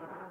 Oh.